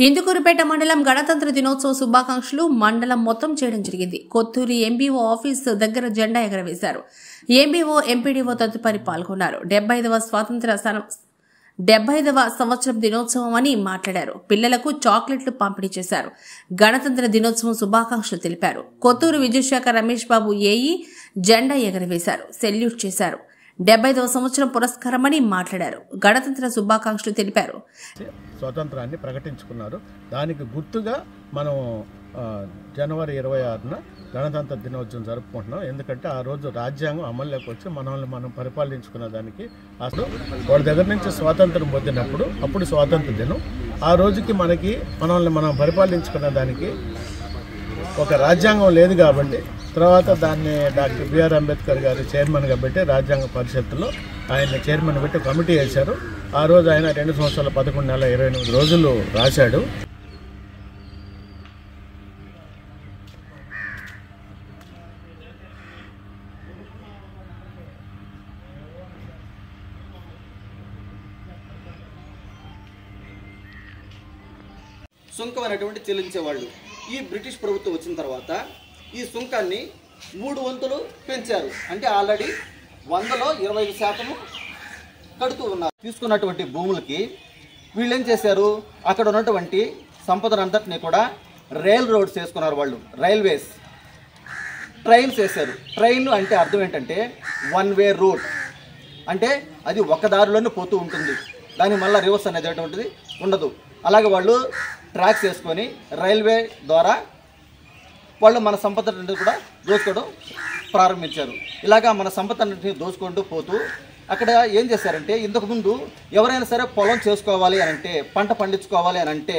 ఇందుకూరుపేట మండలం గణతంత్ర దినోత్సవ శుభాకాంక్షలు మండలం మొత్తం చేయడం జరిగింది. కొత్తూరు ఎంబీఓ ఆఫీస్ దగ్గర జెండా ఎగరవేశారు. ఎంబీఓ ఎంపీడీఓ తదుపరి పాల్గొన్నారు. డెబ్బై ఐదవ స్వాతంత్ర సన- డెబ్బై ఐదవ సంవత్సరం దినోత్సవం అని మాట్లాడారు. పిల్లలకు చాక్లెట్లు పంపిణీ చేశారు. గణతంత్ర దినోత్సవం శుభాకాంక్షలు తెలిపారు. కొత్తూరు విద్యుత్ శాఖ రమేష్ బాబు ఏఈ జెండా ఎగరవేశారు. సెల్యూట్ చేశారు. డెబ్బైదవ సంవత్సరం పురస్కారమని మాట్లాడారు. గణతంత్ర శుభాకాంక్షలు తెలిపారు. స్వాతంత్రాన్ని ప్రకటించుకున్నారు. దానికి గుర్తుగా మనం జనవరి ఇరవై ఆరున గణతంత్ర దినోత్సవం జరుపుకుంటున్నాం. ఎందుకంటే ఆ రోజు రాజ్యాంగం అమల్లోకి వచ్చి మనల్ని మనం పరిపాలించుకున్న దానికి అసలు వాళ్ళ దగ్గర నుంచి స్వాతంత్రం పొందినప్పుడు అప్పుడు స్వాతంత్ర దినం. ఆ రోజుకి మనకి మనల్ని మనం పరిపాలించుకున్న దానికి ఒక రాజ్యాంగం లేదు కాబట్టి తర్వాత దాన్ని డాక్టర్ బిఆర్ అంబేద్కర్ గారు చైర్మన్గా పెట్టి రాజ్యాంగ పరిషత్తులో ఆయన చైర్మన్ పెట్టి కమిటీ వేశారు. ఆ రోజు ఆయన రెండు సంవత్సరాల పదకొండు నెలల ఇరవై ఎనిమిది రోజులు రాశాడు. సుంకం అనేటువంటి చెల్లించేవాళ్ళు. ఈ బ్రిటిష్ ప్రభుత్వం వచ్చిన తర్వాత ఈ సుంకాన్ని మూడు వంతులు పెంచారు. అంటే ఆల్రెడీ వందలో ఇరవై ఐదు శాతము కడుతూ ఉన్నారు. తీసుకున్నటువంటి భూములకి వీళ్ళు ఏం చేశారు? అక్కడ ఉన్నటువంటి సంపదనంతటిని కూడా రైల్ రోడ్స్ వేసుకున్నారు వాళ్ళు. రైల్వేస్. ట్రైన్స్ వేశారు. ట్రైన్ అంటే అర్థం ఏంటంటే వన్ వే రూట్ అంటే అది ఒక దారిలోనే పోతూ ఉంటుంది. దాని మళ్ళీ రివర్స్ అనేది అటువంటిది ఉండదు. అలాగే వాళ్ళు ట్రాక్స్ వేసుకొని రైల్వే ద్వారా వాళ్ళు మన సంపద కూడా దోచుకోవడం ప్రారంభించారు. ఇలాగా మన సంపద అన్నింటినీ దోచుకుంటూ పోతూ అక్కడ ఏం చేశారంటే ఇంతకుముందు ఎవరైనా సరే పొలం చేసుకోవాలి అని అంటే పంట పండించుకోవాలి అని అంటే